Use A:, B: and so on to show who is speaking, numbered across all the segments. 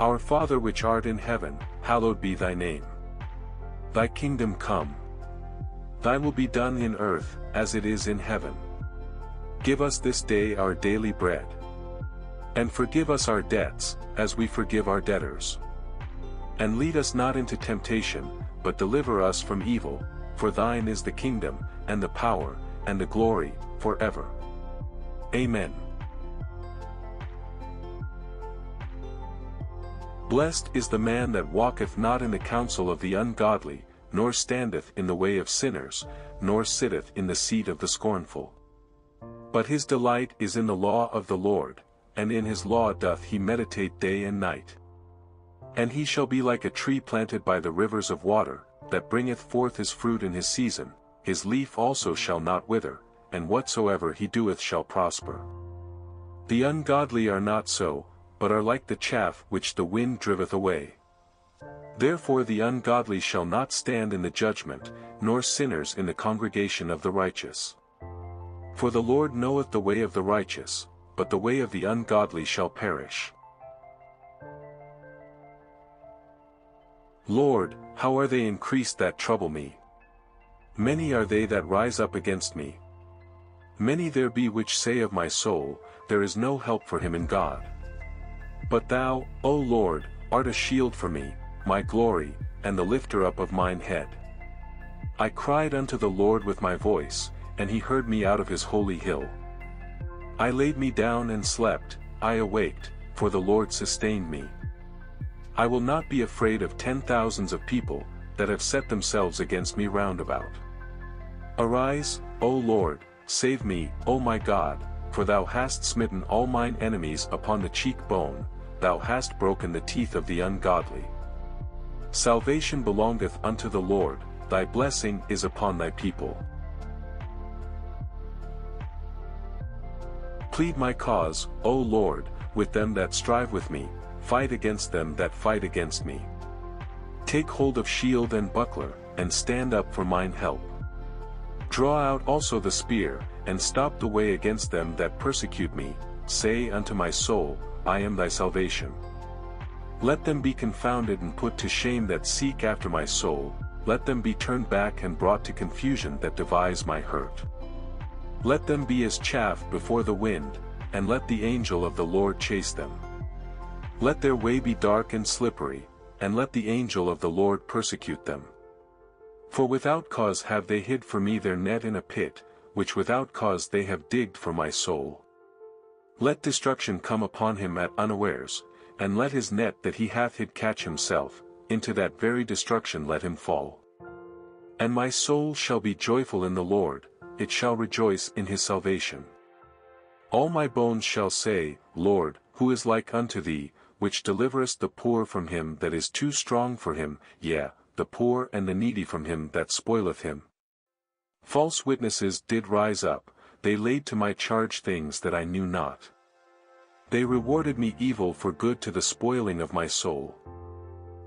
A: Our Father which art in heaven, hallowed be thy name. Thy kingdom come. Thy will be done in earth, as it is in heaven. Give us this day our daily bread. And forgive us our debts, as we forgive our debtors. And lead us not into temptation, but deliver us from evil, for thine is the kingdom, and the power, and the glory, forever. Amen. Blessed is the man that walketh not in the counsel of the ungodly, nor standeth in the way of sinners, nor sitteth in the seat of the scornful. But his delight is in the law of the Lord, and in his law doth he meditate day and night. And he shall be like a tree planted by the rivers of water, that bringeth forth his fruit in his season, his leaf also shall not wither, and whatsoever he doeth shall prosper. The ungodly are not so, but are like the chaff which the wind driveth away. Therefore the ungodly shall not stand in the judgment, nor sinners in the congregation of the righteous. For the Lord knoweth the way of the righteous, but the way of the ungodly shall perish. Lord, how are they increased that trouble me? Many are they that rise up against me. Many there be which say of my soul, There is no help for him in God. But thou, O Lord, art a shield for me, my glory, and the lifter up of mine head. I cried unto the Lord with my voice, and he heard me out of his holy hill. I laid me down and slept, I awaked, for the Lord sustained me. I will not be afraid of ten thousands of people, that have set themselves against me round about. Arise, O Lord, save me, O my God, for thou hast smitten all mine enemies upon the cheekbone, thou hast broken the teeth of the ungodly. Salvation belongeth unto the Lord, thy blessing is upon thy people. Plead my cause, O Lord, with them that strive with me, fight against them that fight against me. Take hold of shield and buckler, and stand up for mine help. Draw out also the spear, and stop the way against them that persecute me, say unto my soul, I am thy salvation. Let them be confounded and put to shame that seek after my soul, let them be turned back and brought to confusion that devise my hurt. Let them be as chaff before the wind, and let the angel of the Lord chase them. Let their way be dark and slippery, and let the angel of the Lord persecute them. For without cause have they hid for me their net in a pit, which without cause they have digged for my soul. Let destruction come upon him at unawares, and let his net that he hath hid catch himself, into that very destruction let him fall. And my soul shall be joyful in the Lord, it shall rejoice in his salvation. All my bones shall say, Lord, who is like unto thee, which deliverest the poor from him that is too strong for him, yea, the poor and the needy from him that spoileth him. False witnesses did rise up, they laid to my charge things that I knew not. They rewarded me evil for good to the spoiling of my soul.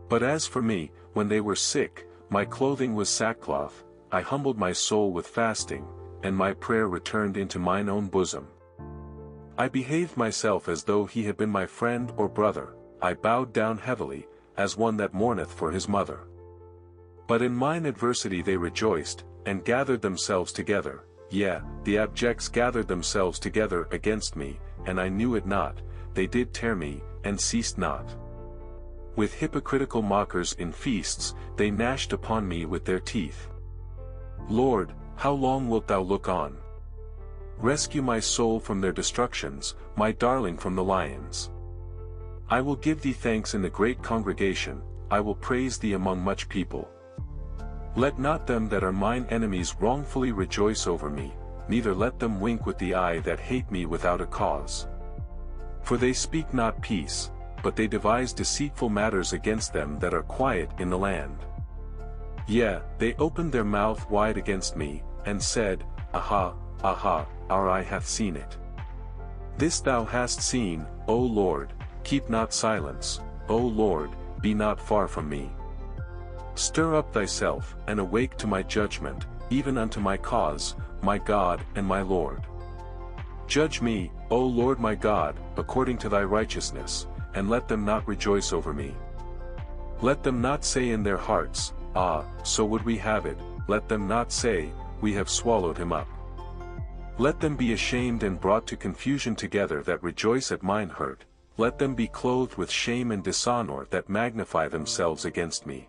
A: But as for me, when they were sick, my clothing was sackcloth, I humbled my soul with fasting, and my prayer returned into mine own bosom. I behaved myself as though he had been my friend or brother, I bowed down heavily, as one that mourneth for his mother. But in mine adversity they rejoiced, and gathered themselves together, yea, the abjects gathered themselves together against me, and I knew it not, they did tear me, and ceased not. With hypocritical mockers in feasts, they gnashed upon me with their teeth. Lord, how long wilt thou look on? Rescue my soul from their destructions, my darling from the lions. I will give thee thanks in the great congregation, I will praise thee among much people. Let not them that are mine enemies wrongfully rejoice over me, neither let them wink with the eye that hate me without a cause. For they speak not peace, but they devise deceitful matters against them that are quiet in the land. Yea, they opened their mouth wide against me, and said, Aha, aha, our eye hath seen it. This thou hast seen, O Lord, keep not silence, O Lord, be not far from me. Stir up thyself, and awake to my judgment, even unto my cause, my God and my Lord. Judge me, O Lord my God, according to thy righteousness, and let them not rejoice over me. Let them not say in their hearts, Ah, so would we have it, let them not say, We have swallowed him up. Let them be ashamed and brought to confusion together that rejoice at mine hurt, let them be clothed with shame and dishonor that magnify themselves against me.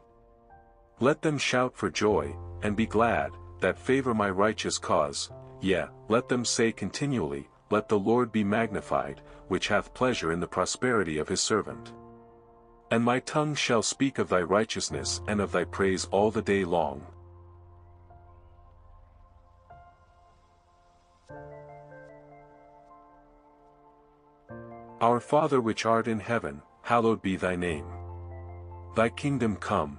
A: Let them shout for joy, and be glad, that favor my righteous cause, yea, let them say continually, Let the Lord be magnified, which hath pleasure in the prosperity of his servant. And my tongue shall speak of thy righteousness and of thy praise all the day long. Our Father which art in heaven, hallowed be thy name. Thy kingdom come.